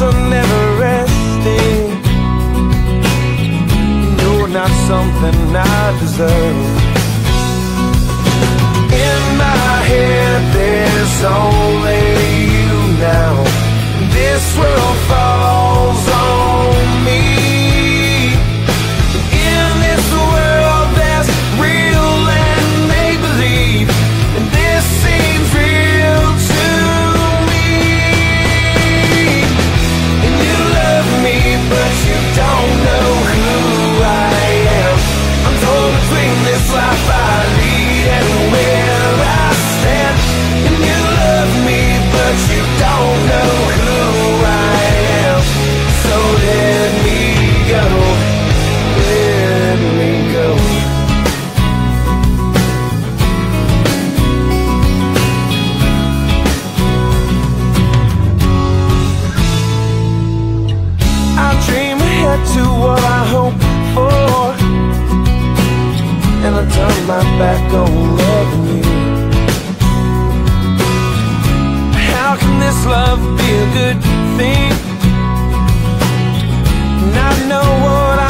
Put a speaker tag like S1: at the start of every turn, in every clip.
S1: sun never resting. You're not something I deserve. In my head there's only you now. This world falls on me. turn my back on loving you How can this love be a good thing? And I know what I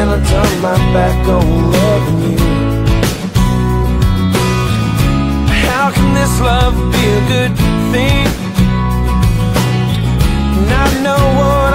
S1: And I turn my back on loving you How can this love be a good thing? Not know what